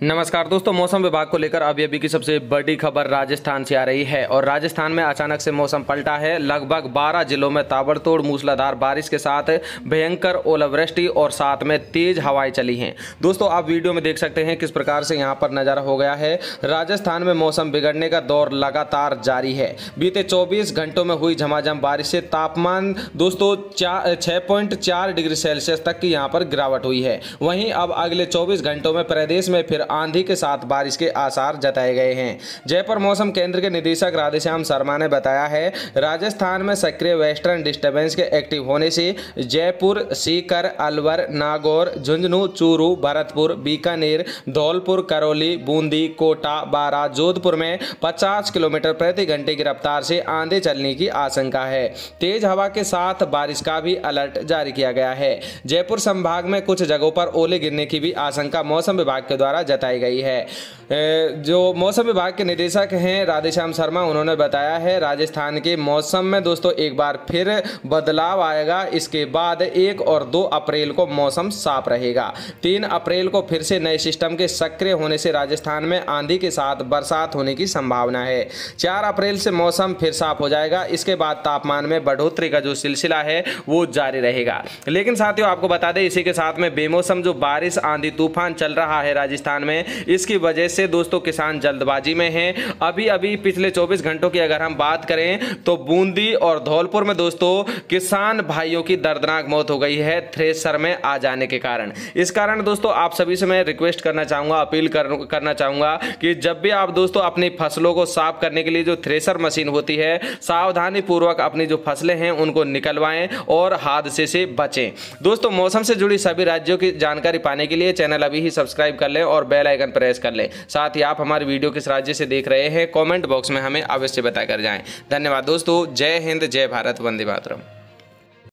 नमस्कार दोस्तों, मौसम विभाग को लेकर अभी अभी की सबसे बड़ी खबर राजस्थान से आ रही है। और राजस्थान में अचानक से मौसम पलटा है। लगभग 12 जिलों में ताबड़तोड़ मूसलाधार बारिश के साथ भयंकर ओलावृष्टि और साथ में तेज हवाएँ चली हैं। दोस्तों, आप वीडियो में देख सकते हैं किस प्रकार से यहाँ पर नज़ारा हो गया है। राजस्थान में मौसम बिगड़ने का दौर लगातार जारी है। बीते चौबीस घंटों में हुई झमाझम बारिश से तापमान दोस्तों छः डिग्री सेल्सियस तक की यहाँ पर गिरावट हुई है। वहीं अब अगले चौबीस घंटों में प्रदेश में फिर आंधी के साथ बारिश के आसार जताए गए हैं। जयपुर मौसम केंद्र के निदेशक राधेश्याम शर्मा ने बताया है, राजस्थान में सक्रिय वेस्टर्न डिस्टर्बेंस के एक्टिव होने से जयपुर, सीकर, अलवर, नागौर, झुंझुनू, चूरू, भरतपुर, बीकानेर, धौलपुर, करौली, बूंदी, कोटा, बारा, जोधपुर में 50 किलोमीटर प्रति घंटे की रफ्तार से आंधी चलने की आशंका है। तेज हवा के साथ बारिश का भी अलर्ट जारी किया गया है। जयपुर संभाग में कुछ जगहों पर ओले गिरने की भी आशंका मौसम विभाग के द्वारा जताई गई है। जो मौसम विभाग के निदेशक हैं राधेश्याम शर्मा, उन्होंने बताया है राजस्थान के मौसम में दोस्तों एक बार फिर बदलाव आएगा। इसके बाद एक और दो अप्रैल को मौसम साफ़ रहेगा। तीन अप्रैल को फिर से नए सिस्टम के सक्रिय होने से राजस्थान में आंधी के साथ बरसात होने की संभावना है। चार अप्रैल से मौसम फिर साफ़ हो जाएगा। इसके बाद तापमान में बढ़ोतरी का जो सिलसिला है, वो जारी रहेगा। लेकिन साथियों, आपको बता दें, इसी के साथ में बेमौसम जो बारिश, आंधी, तूफ़ान चल रहा है राजस्थान में इसकी वजह से दोस्तों किसान जल्दबाजी में हैं। अभी अभी पिछले 24 घंटों की अगर हम बात करें तो बूंदी और धौलपुर में दोस्तों किसान भाइयों की दर्दनाक मौत हो गई है थ्रेसर में आ जाने के कारण। इस कारण दोस्तों आप सभी से मैं रिक्वेस्ट करना चाहूँगा अपील कर, करना चाहूँगा कि जब भी आप दोस्तों अपनी फ़सलों को साफ़ करने के लिए जो थ्रेसर मशीन होती है सावधानी पूर्वक अपनी जो फ़सलें हैं उनको निकलवाएँ और हादसे से बचें। दोस्तों मौसम से जुड़ी सभी राज्यों की जानकारी पाने के लिए चैनल अभी ही सब्सक्राइब कर लें और बेल आइकन प्रेस कर लें। साथ ही आप हमारी वीडियो किस राज्य से देख रहे हैं कॉमेंट बॉक्स में हमें अवश्य बताकर जाएँ। धन्यवाद दोस्तों, जय हिंद, जय भारत, वंदे मातरम।